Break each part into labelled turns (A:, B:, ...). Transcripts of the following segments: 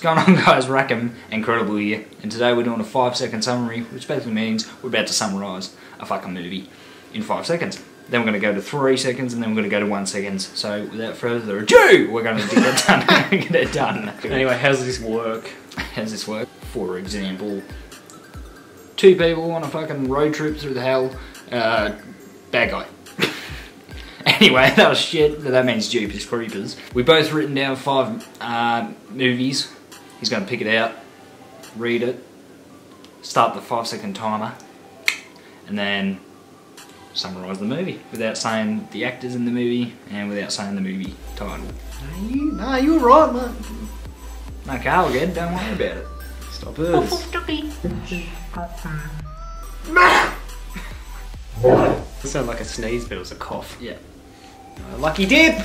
A: going on guys, Rackham, Incredible here, and today we're doing a 5 second summary, which basically means we're about to summarise a fucking movie in 5 seconds. Then we're going to go to 3 seconds, and then we're going to go to 1 seconds. So without further ado, we're going to get it done. get it done.
B: Anyway, how does this work?
A: How does this work? For example, two people on a fucking road trip through the hell, uh, bad guy. Anyway, that was shit, but that means Jeepers Creepers. We both written down five uh, movies. He's going to pick it out, read it, start the five second timer, and then summarise the movie without saying the actors in the movie and without saying the movie title.
B: Nah, you, nah, you were right, man.
A: No, Carl again, don't worry about it.
B: Stop it. It sounded like a sneeze, but it was a cough.
A: Yeah.
B: Uh, lucky dip!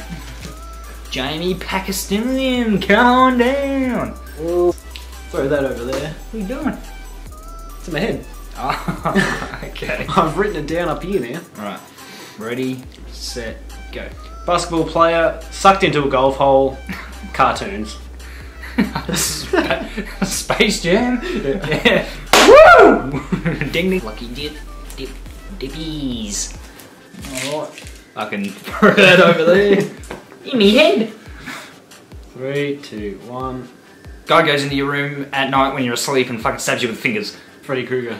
A: Jamie Pakistanian, come on down.
B: Throw that over there.
A: What are you doing?
B: It's in my head.
A: Oh, okay.
B: I've written it down up here now.
A: Right. Ready, set, go.
B: Basketball player sucked into a golf hole. Cartoons.
A: Space Jam? Yeah. Woo! ding ding. Lucky dip, dip, dippies. Alright. I can throw that over there. In me head.
B: Three, two, one.
A: Guy goes into your room at night when you're asleep and fucking stabs you with fingers.
B: Freddy Krueger.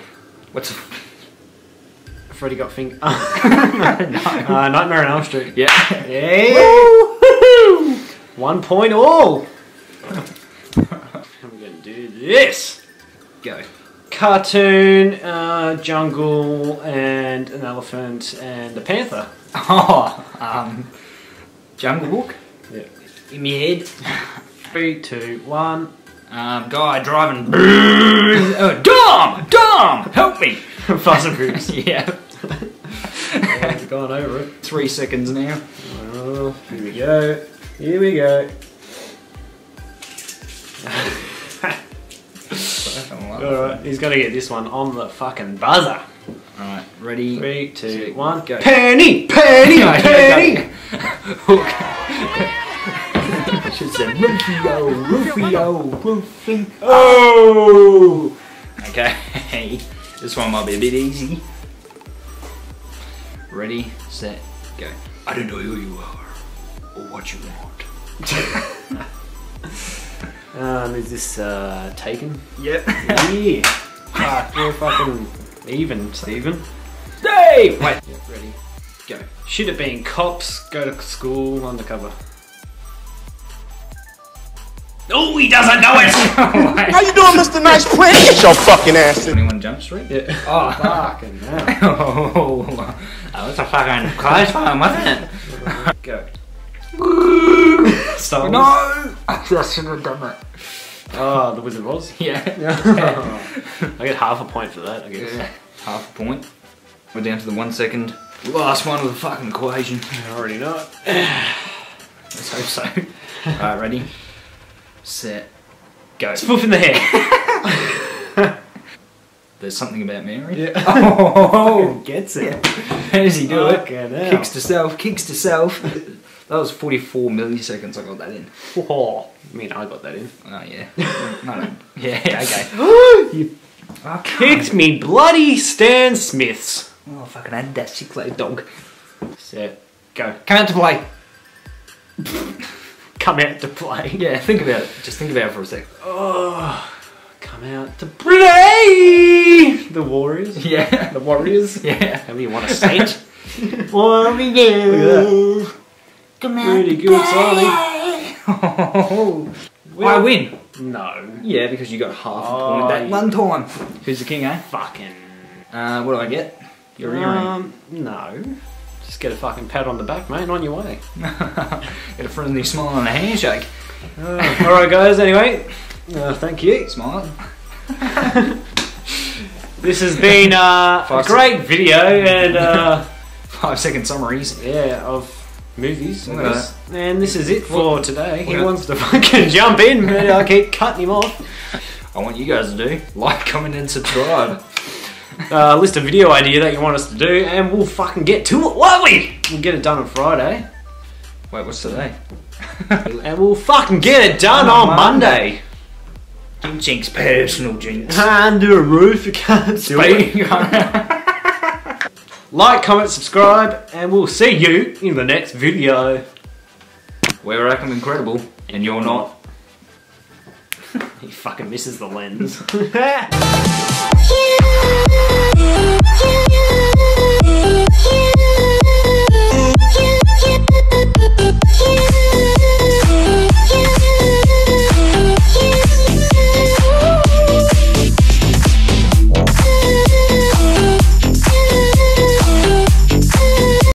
A: What's a...
B: Freddy got finger.
A: no.
B: uh, Nightmare on Elm Street.
A: Yeah.
B: Hey!
A: Woo!
B: One point all. I'm gonna do this.
A: Go.
B: Cartoon, uh, jungle, and an elephant, and a panther.
A: Oh, um, Jungle Book
B: Yeah.
A: in my head.
B: Three, two, one.
A: Um, guy driving. oh, Dom! Dom! Help me!
B: Fast and Furious.
A: yeah.
B: We've gone over it.
A: Three seconds now.
B: Oh, here we go. Here we go. Alright, he's gonna get this one on the fucking buzzer.
A: Alright, ready?
B: Three, two,
A: Two,
B: one.
A: go.
B: Penny! Penny! Penny!
A: Hook. Should say Rufio, Rufio, Rufio.
B: Oh!
A: Okay, this one might be a bit easy. Ready, set, go. I don't know who you are or what you want.
B: Um, is this uh, taken?
A: Yep.
B: yeah. Fuck, we're fucking even, Stephen.
A: Hey! Wait. Yep, ready, go.
B: Should have been cops, go to school, undercover.
A: Oh, he doesn't know it!
C: Oh How you doing, Mr. Nice Prince? Get your fucking ass in.
A: 21 Jump Street?
B: Yeah.
A: Oh,
B: Fucking hell.
A: Oh, that was a fucking close one, wasn't it? Go.
B: Star Wars.
A: No! I should have done that.
B: Oh, the Wizard was?
A: Yeah.
B: I get half a point for that, I guess.
A: Yeah. Half a point. We're down to the one second. Last one with a fucking equation.
B: I already know it.
A: Let's hope so. Alright, ready? Set. Go.
B: Spoof in the head.
A: There's something about Mary.
B: Yeah.
A: Oh,
B: Gets it.
A: how does he do it?
B: Hell.
A: Kicks to self, kicks to self. That was 44 milliseconds I got that in.
B: Oh, I mean, I got that in.
A: Oh, yeah. no, no. Yeah, okay.
B: you
A: Oh,
B: kicked me bloody Stan Smiths.
A: Oh, fucking had that sick little dog.
B: Set, go.
A: Come out to play.
B: Come out to play.
A: Yeah, think about it. Just think about it for a sec.
B: Oh, come out to play. The Warriors.
A: Yeah.
B: The Warriors.
A: Yeah.
B: However you want to say it.
A: Warriors. Come out
B: Pretty
A: to
B: good,
A: play. Oh, I win.
B: No.
A: Yeah, because you got half a
B: Oh,
A: point that one time. Who's the king, eh?
B: Fucking.
A: Uh, what do I get? Your earring.
B: Um, no. Just get a fucking pat on the back, mate, and on your way.
A: get a friendly smile and a handshake.
B: Uh, Alright, guys, anyway, uh, thank you.
A: Smile.
B: This has been uh, a great video and uh,
A: Five second summaries.
B: yeah, of movies. I
A: Look at
B: guess. And this is it for today. He wants to fucking jump in, but I keep cutting him off.
A: I want you guys to do like, comment, and subscribe
B: uh, list a video idea that you want us to do, and we'll fucking get to it, won't we? We'll get it done on Friday.
A: Wait, what's today?
B: and we'll fucking get it done
A: on,
B: on
A: Monday.
B: Monday.
A: Jinx, personal jinx.
B: Under a roof, you can't do it. like, comment, subscribe, and we'll see you in the next video.
A: We're Rakm N Credible, and you're not.
B: he fucking misses the lens.